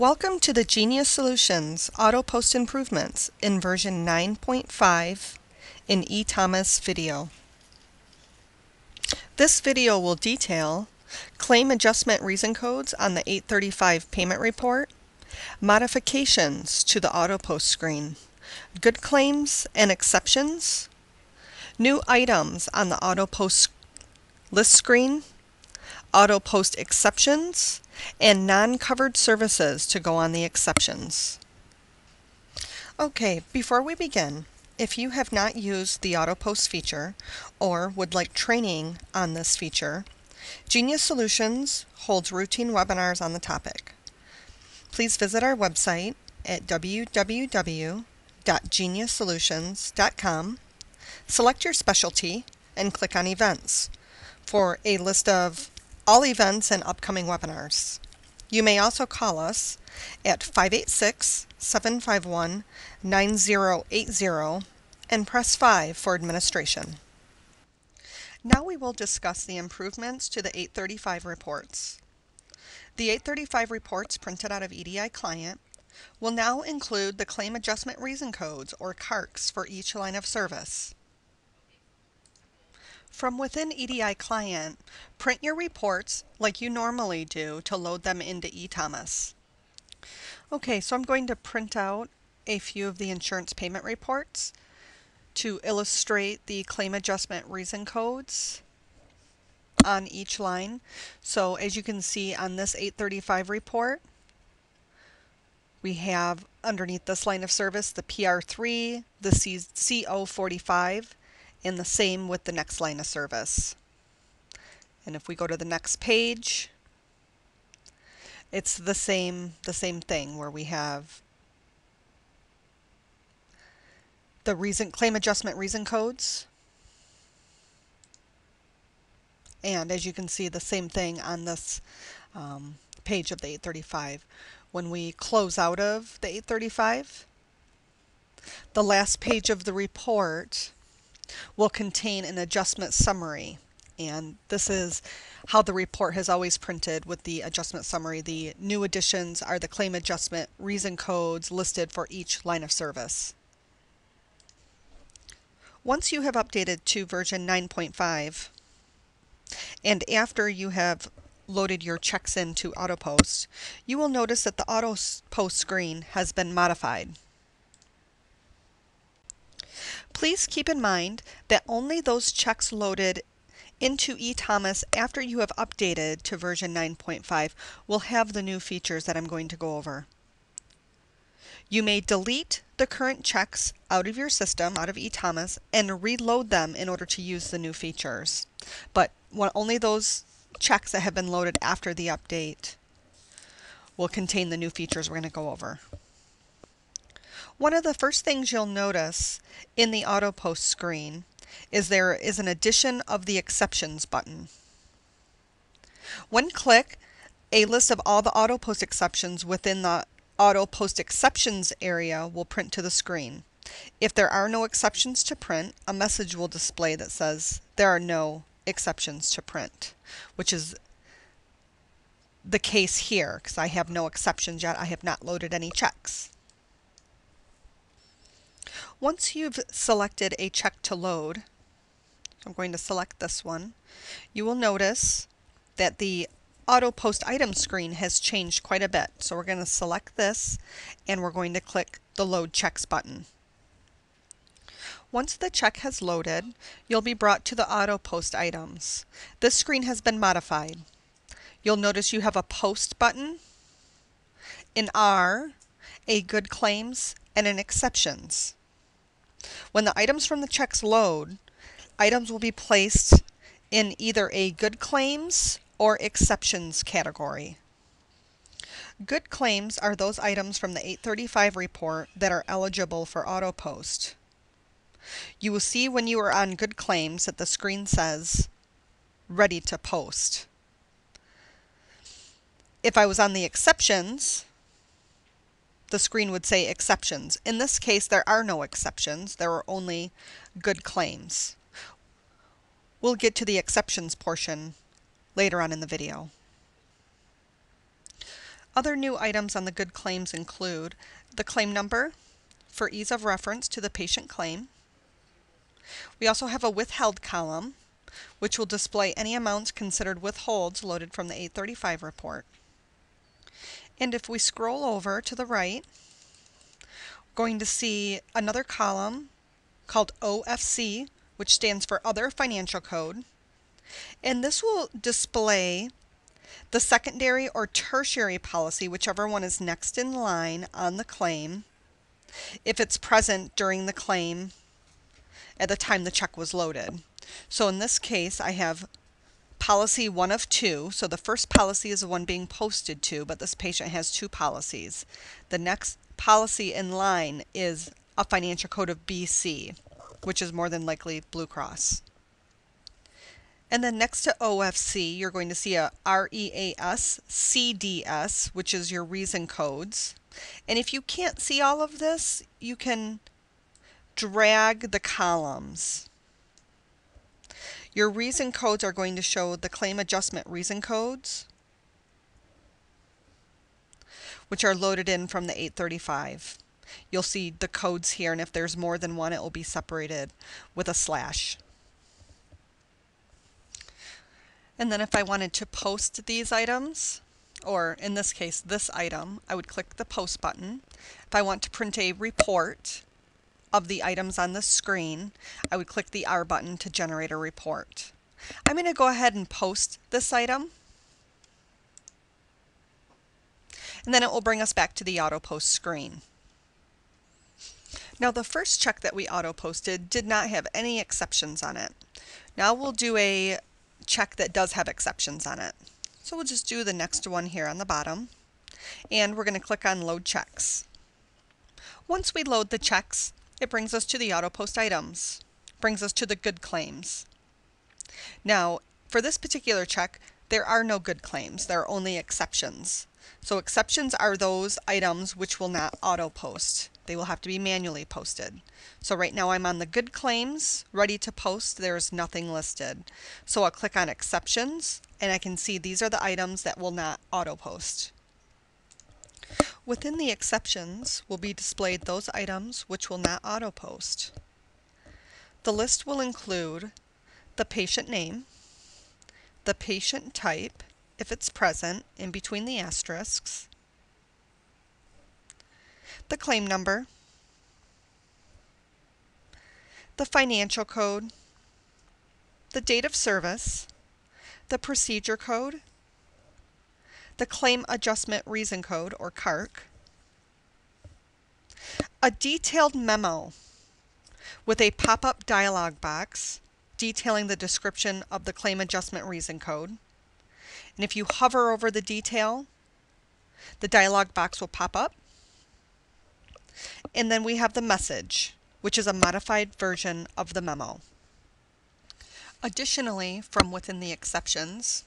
Welcome to the Genius Solutions Auto Post Improvements in version 9.5 in eThomas video. This video will detail claim adjustment reason codes on the 835 payment report, modifications to the auto post screen, good claims and exceptions, new items on the auto post list screen, auto post exceptions, and non-covered services to go on the exceptions. Okay, before we begin, if you have not used the auto post feature or would like training on this feature, Genius Solutions holds routine webinars on the topic. Please visit our website at www.geniussolutions.com, select your specialty, and click on Events for a list of all events and upcoming webinars. You may also call us at 586 751 9080 and press 5 for administration. Now we will discuss the improvements to the 835 reports. The 835 reports printed out of EDI Client will now include the Claim Adjustment Reason Codes, or CARCs, for each line of service. From within EDI Client, print your reports like you normally do to load them into eThomas. Okay, so I'm going to print out a few of the insurance payment reports to illustrate the claim adjustment reason codes on each line. So as you can see on this 835 report, we have underneath this line of service the PR3, the CO45, and the same with the next line of service. And if we go to the next page, it's the same the same thing where we have the reason claim adjustment reason codes. And as you can see, the same thing on this um, page of the 835. When we close out of the 835, the last page of the report will contain an adjustment summary. And this is how the report has always printed with the adjustment summary. The new additions are the claim adjustment reason codes listed for each line of service. Once you have updated to version 9.5, and after you have loaded your checks into AutoPost, you will notice that the AutoPost screen has been modified. Please keep in mind that only those checks loaded into eThomas after you have updated to version 9.5 will have the new features that I'm going to go over. You may delete the current checks out of your system, out of eThomas, and reload them in order to use the new features. But only those checks that have been loaded after the update will contain the new features we're going to go over. One of the first things you'll notice in the auto post screen is there is an addition of the exceptions button. One click, a list of all the auto post exceptions within the auto post exceptions area will print to the screen. If there are no exceptions to print, a message will display that says there are no exceptions to print, which is the case here because I have no exceptions yet. I have not loaded any checks. Once you've selected a check to load, I'm going to select this one, you will notice that the auto post item screen has changed quite a bit. So we're going to select this and we're going to click the load checks button. Once the check has loaded, you'll be brought to the auto post items. This screen has been modified. You'll notice you have a post button, an R, a good claims, and an exceptions. When the items from the checks load, items will be placed in either a good claims or exceptions category. Good claims are those items from the 835 report that are eligible for auto post. You will see when you are on good claims that the screen says ready to post. If I was on the exceptions, the screen would say exceptions. In this case, there are no exceptions. There are only good claims. We'll get to the exceptions portion later on in the video. Other new items on the good claims include the claim number for ease of reference to the patient claim. We also have a withheld column, which will display any amounts considered withholds loaded from the 835 report. And if we scroll over to the right, we're going to see another column called OFC, which stands for Other Financial Code. And this will display the secondary or tertiary policy, whichever one is next in line on the claim, if it's present during the claim at the time the check was loaded. So in this case, I have policy one of two. So the first policy is the one being posted to, but this patient has two policies. The next policy in line is a financial code of BC, which is more than likely Blue Cross. And then next to OFC, you're going to see a REAS CDS, which is your reason codes. And if you can't see all of this, you can drag the columns. Your reason codes are going to show the claim adjustment reason codes, which are loaded in from the 835. You'll see the codes here, and if there's more than one, it will be separated with a slash. And then if I wanted to post these items, or in this case, this item, I would click the post button. If I want to print a report of the items on the screen, I would click the R button to generate a report. I'm going to go ahead and post this item. And then it will bring us back to the auto post screen. Now the first check that we auto posted did not have any exceptions on it. Now we'll do a check that does have exceptions on it. So we'll just do the next one here on the bottom. And we're going to click on Load Checks. Once we load the checks, it brings us to the auto post items, brings us to the good claims. Now, for this particular check, there are no good claims, there are only exceptions. So exceptions are those items which will not auto post. They will have to be manually posted. So right now I'm on the good claims, ready to post. There's nothing listed. So I'll click on exceptions and I can see these are the items that will not auto post. Within the exceptions will be displayed those items which will not auto post. The list will include the patient name, the patient type, if it's present, in between the asterisks, the claim number, the financial code, the date of service, the procedure code, the claim adjustment reason code or CARC, a detailed memo with a pop-up dialog box detailing the description of the claim adjustment reason code. And if you hover over the detail, the dialog box will pop up and then we have the message, which is a modified version of the memo. Additionally, from within the exceptions,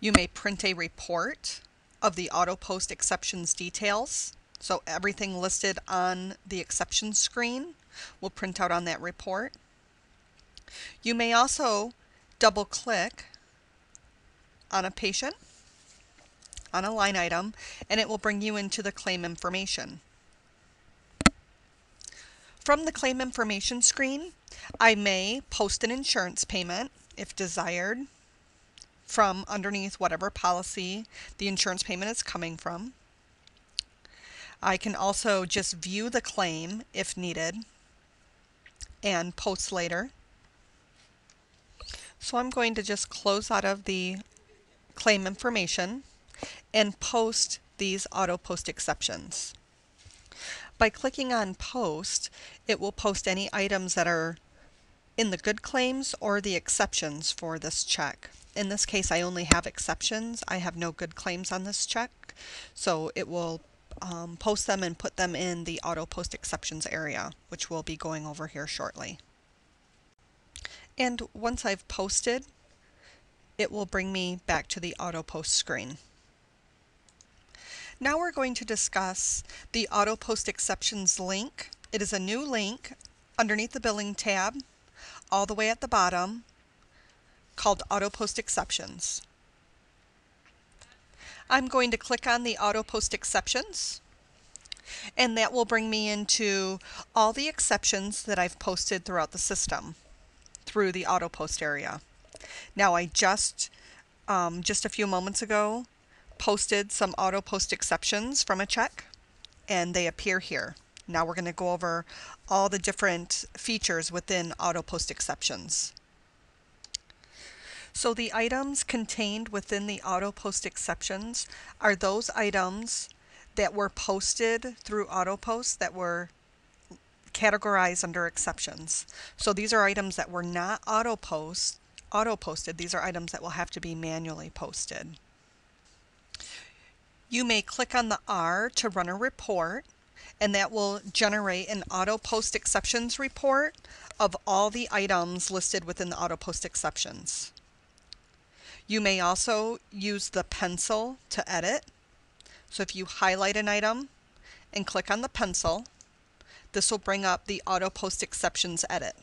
you may print a report of the auto post exceptions details. So everything listed on the exception screen will print out on that report. You may also double click on a patient, on a line item, and it will bring you into the claim information. From the claim information screen, I may post an insurance payment if desired from underneath whatever policy the insurance payment is coming from. I can also just view the claim if needed and post later. So I'm going to just close out of the claim information and post these auto post exceptions. By clicking on post, it will post any items that are in the good claims or the exceptions for this check. In this case, I only have exceptions. I have no good claims on this check. So it will um, post them and put them in the auto post exceptions area, which we'll be going over here shortly. And once I've posted, it will bring me back to the auto post screen. Now we're going to discuss the Auto Post Exceptions link. It is a new link underneath the Billing tab, all the way at the bottom, called Auto Post Exceptions. I'm going to click on the auto post exceptions and that will bring me into all the exceptions that I've posted throughout the system through the auto post area. Now I just um, just a few moments ago posted some auto post exceptions from a check and they appear here. Now we're going to go over all the different features within auto post exceptions. So the items contained within the auto post exceptions are those items that were posted through AutoPost that were categorized under exceptions. So these are items that were not auto post auto posted. These are items that will have to be manually posted. You may click on the R to run a report and that will generate an auto post exceptions report of all the items listed within the auto post exceptions. You may also use the pencil to edit. So if you highlight an item and click on the pencil, this will bring up the auto post exceptions edit.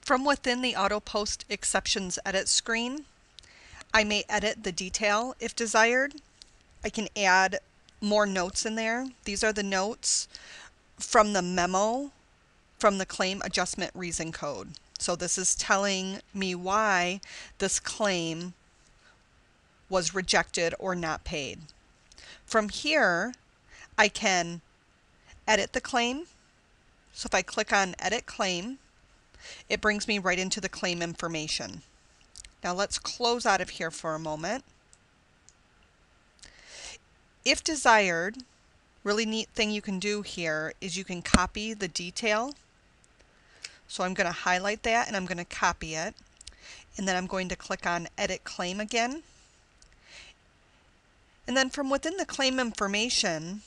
From within the auto post exceptions edit screen, I may edit the detail if desired. I can add more notes in there. These are the notes from the memo from the claim adjustment reason code. So this is telling me why this claim was rejected or not paid. From here, I can edit the claim. So if I click on edit claim, it brings me right into the claim information. Now let's close out of here for a moment. If desired, really neat thing you can do here is you can copy the detail. So I'm going to highlight that and I'm going to copy it. And then I'm going to click on Edit Claim again. And then from within the claim information,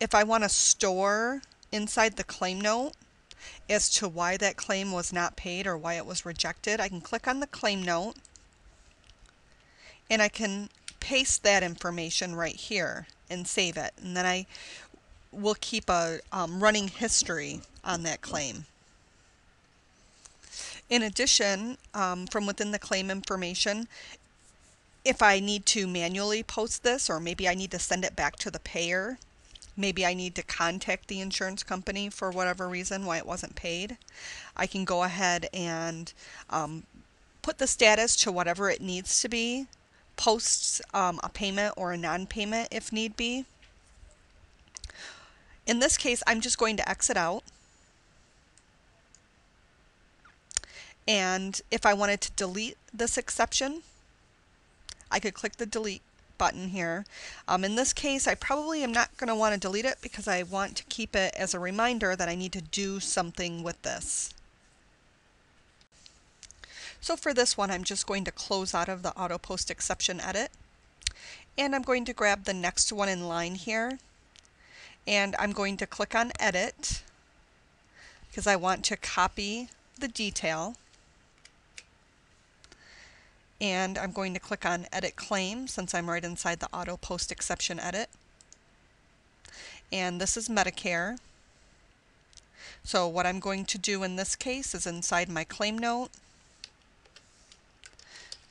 if I want to store inside the claim note as to why that claim was not paid or why it was rejected, I can click on the claim note and I can paste that information right here and save it. And then I will keep a um, running history on that claim. In addition, um, from within the claim information, if I need to manually post this or maybe I need to send it back to the payer, maybe I need to contact the insurance company for whatever reason why it wasn't paid, I can go ahead and um, put the status to whatever it needs to be posts um, a payment or a non-payment if need be. In this case, I'm just going to exit out. And if I wanted to delete this exception, I could click the delete button here. Um, in this case, I probably am not going to want to delete it because I want to keep it as a reminder that I need to do something with this. So for this one, I'm just going to close out of the auto post exception edit. And I'm going to grab the next one in line here. And I'm going to click on edit because I want to copy the detail. And I'm going to click on edit claim since I'm right inside the auto post exception edit. And this is Medicare. So what I'm going to do in this case is inside my claim note,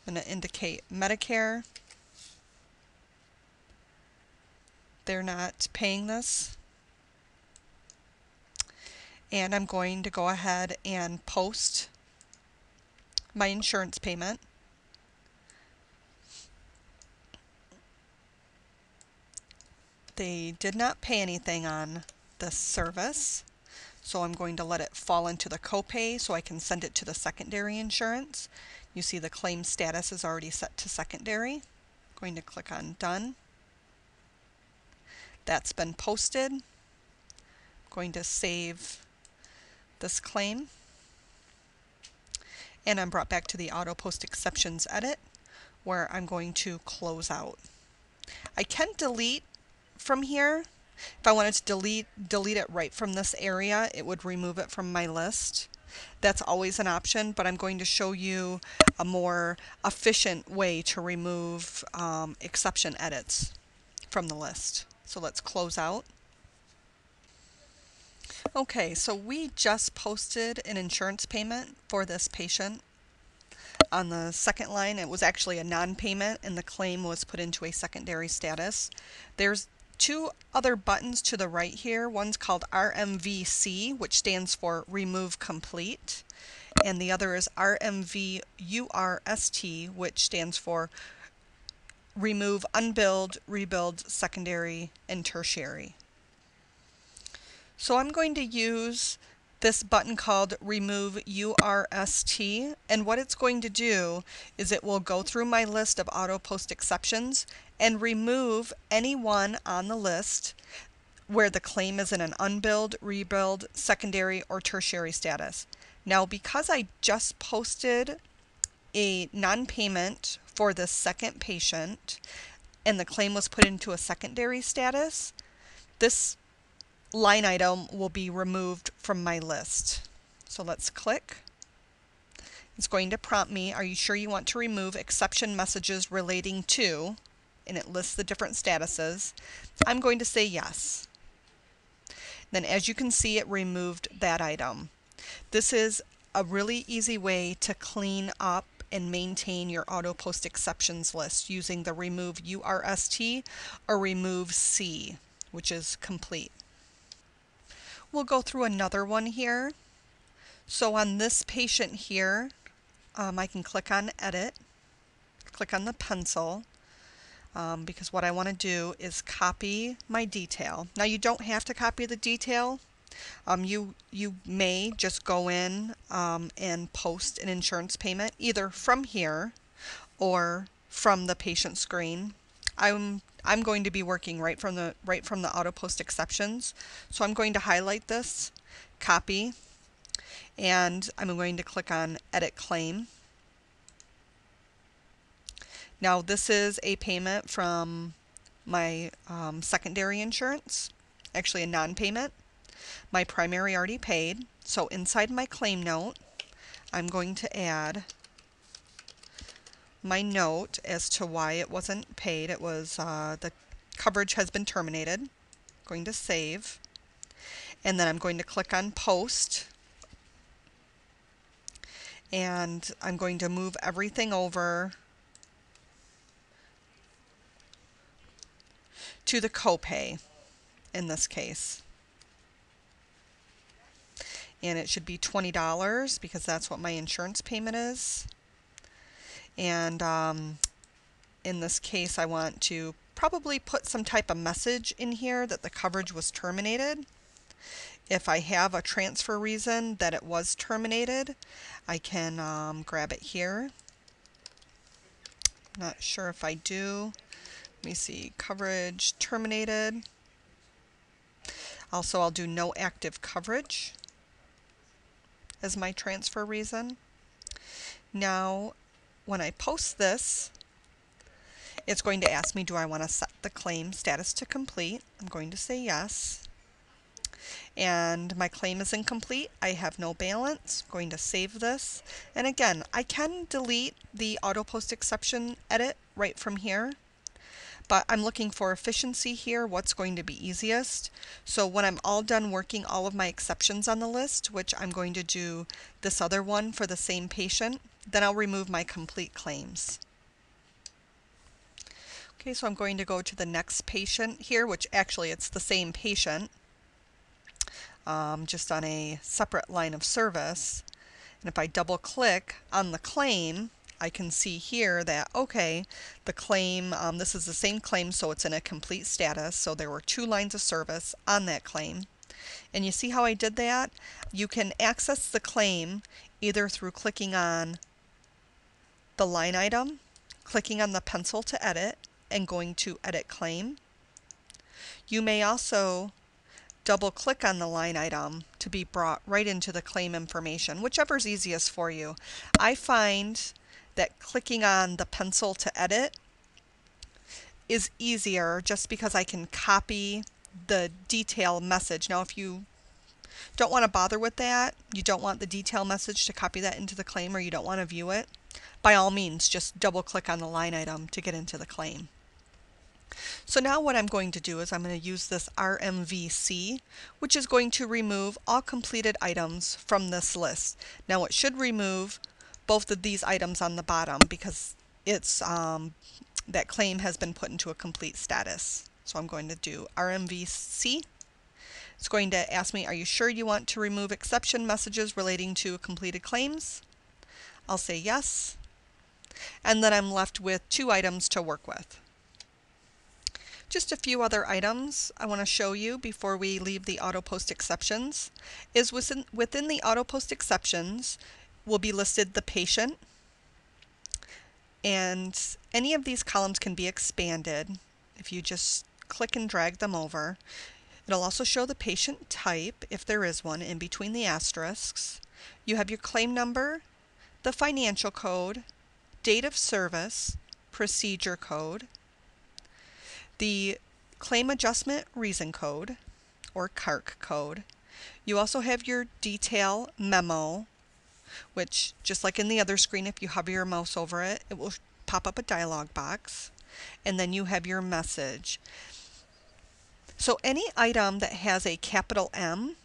I'm going to indicate Medicare. They're not paying this. And I'm going to go ahead and post my insurance payment. They did not pay anything on the service. So I'm going to let it fall into the copay so I can send it to the secondary insurance. You see the claim status is already set to secondary. I'm going to click on done. That's been posted. I'm going to save this claim. And I'm brought back to the auto post exceptions edit where I'm going to close out. I can delete from here if I wanted to delete, delete it right from this area, it would remove it from my list. That's always an option, but I'm going to show you a more efficient way to remove um, exception edits from the list. So let's close out. Okay, so we just posted an insurance payment for this patient. on the second line, it was actually a non-payment and the claim was put into a secondary status. There's two other buttons to the right here. One's called RMVC, which stands for Remove Complete, and the other is RMVURST, which stands for Remove Unbilled, Rebuild Secondary, and Tertiary. So I'm going to use this button called remove URST and what it's going to do is it will go through my list of auto post exceptions and remove any one on the list where the claim is in an unbilled, rebuild, secondary, or tertiary status. Now because I just posted a non-payment for the second patient and the claim was put into a secondary status, this line item will be removed from my list. So let's click. It's going to prompt me, are you sure you want to remove exception messages relating to, and it lists the different statuses. I'm going to say yes. Then as you can see, it removed that item. This is a really easy way to clean up and maintain your auto post exceptions list using the remove URST or remove C, which is complete. We'll go through another one here. So on this patient here, um, I can click on edit, click on the pencil, um, because what I want to do is copy my detail. Now you don't have to copy the detail. Um, you, you may just go in um, and post an insurance payment either from here or from the patient screen. I'm I'm going to be working right from the right from the auto post exceptions. So I'm going to highlight this, copy, and I'm going to click on edit claim. Now this is a payment from my um, secondary insurance, actually a non-payment. My primary already paid, so inside my claim note, I'm going to add my note as to why it wasn't paid. It was uh, the coverage has been terminated. I'm going to save. And then I'm going to click on post. And I'm going to move everything over to the copay in this case. And it should be $20 because that's what my insurance payment is. And um, in this case, I want to probably put some type of message in here that the coverage was terminated. If I have a transfer reason that it was terminated, I can um, grab it here. Not sure if I do. Let me see, coverage terminated. Also, I'll do no active coverage as my transfer reason. Now, when I post this, it's going to ask me, do I want to set the claim status to complete? I'm going to say yes. And my claim is incomplete. I have no balance. I'm going to save this. And again, I can delete the auto post exception edit right from here but I'm looking for efficiency here, what's going to be easiest. So when I'm all done working all of my exceptions on the list, which I'm going to do this other one for the same patient, then I'll remove my complete claims. Okay, so I'm going to go to the next patient here, which actually it's the same patient, um, just on a separate line of service. And if I double click on the claim, I can see here that, okay, the claim, um, this is the same claim, so it's in a complete status. So there were two lines of service on that claim. And you see how I did that? You can access the claim either through clicking on the line item, clicking on the pencil to edit, and going to Edit Claim. You may also double click on the line item to be brought right into the claim information, whichever is easiest for you. I find that clicking on the pencil to edit is easier just because I can copy the detail message. Now if you don't want to bother with that, you don't want the detail message to copy that into the claim or you don't want to view it, by all means just double click on the line item to get into the claim. So now what I'm going to do is I'm going to use this RMVC, which is going to remove all completed items from this list. Now it should remove both of these items on the bottom because it's um, that claim has been put into a complete status. So I'm going to do RMVC. It's going to ask me, are you sure you want to remove exception messages relating to completed claims? I'll say yes. And then I'm left with two items to work with. Just a few other items I want to show you before we leave the auto post exceptions is within, within the auto post exceptions will be listed the patient and any of these columns can be expanded if you just click and drag them over. It'll also show the patient type if there is one in between the asterisks. You have your claim number, the financial code, date of service, procedure code, the claim adjustment reason code or CARC code. You also have your detail memo, which just like in the other screen, if you hover your mouse over it, it will pop up a dialog box. And then you have your message. So any item that has a capital M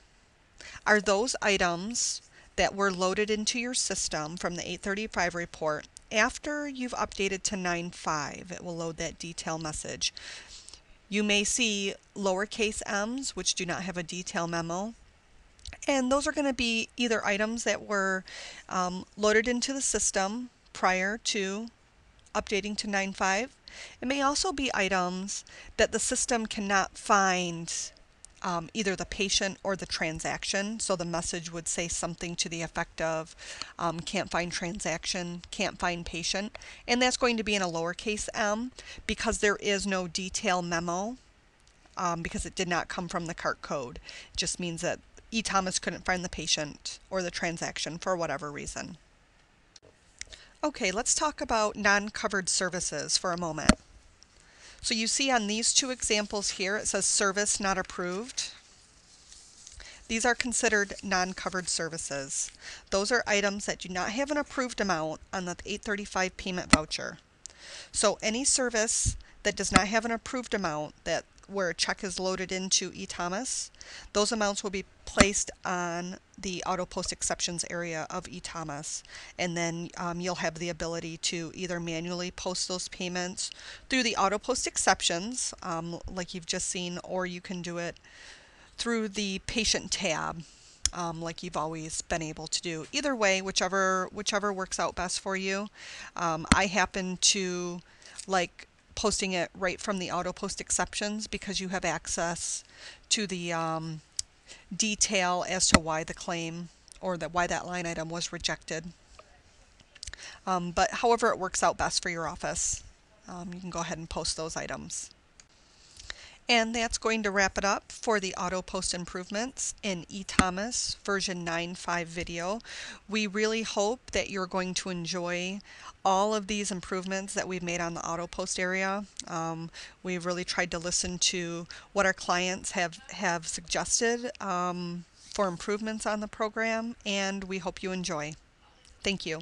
are those items that were loaded into your system from the 835 report after you've updated to 9.5, it will load that detail message. You may see lowercase m's, which do not have a detail memo. And those are going to be either items that were um, loaded into the system prior to updating to 9.5. It may also be items that the system cannot find um, either the patient or the transaction. So the message would say something to the effect of um, can't find transaction, can't find patient. And that's going to be in a lowercase m because there is no detail memo um, because it did not come from the CARC code. It just means that E. Thomas couldn't find the patient or the transaction for whatever reason. Okay, let's talk about non-covered services for a moment. So you see on these two examples here, it says service not approved. These are considered non-covered services. Those are items that do not have an approved amount on the 835 payment voucher. So any service that does not have an approved amount that where a check is loaded into eThomas, those amounts will be placed on the auto post exceptions area of eThomas. And then um, you'll have the ability to either manually post those payments through the auto post exceptions, um, like you've just seen, or you can do it through the patient tab. Um, like you've always been able to do. Either way, whichever whichever works out best for you. Um, I happen to like posting it right from the auto post exceptions because you have access to the um, detail as to why the claim or that why that line item was rejected. Um, but however it works out best for your office, um, you can go ahead and post those items. And that's going to wrap it up for the auto post improvements in eThomas version 9.5 video. We really hope that you're going to enjoy all of these improvements that we've made on the auto post area. Um, we've really tried to listen to what our clients have, have suggested um, for improvements on the program and we hope you enjoy. Thank you.